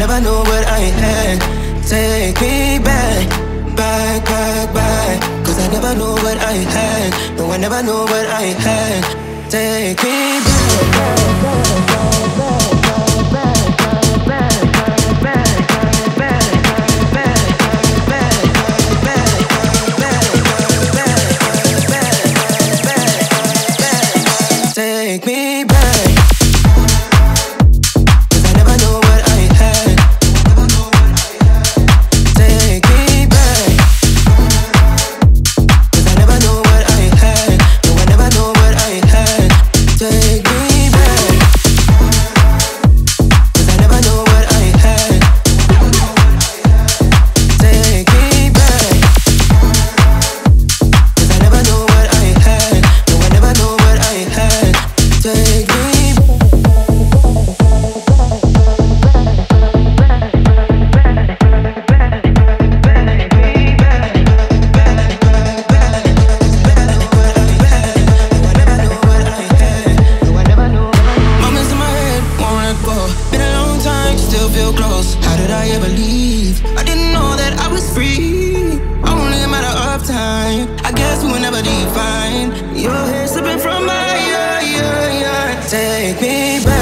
never knew what I had. Take me back, back, back, back. Cause I never knew what I had. No, I never knew what I had. Take me back. Feel close. How did I ever leave? I didn't know that I was free. Only a matter of time. I guess we will never define. Your hair slipping from my yeah. Take me back,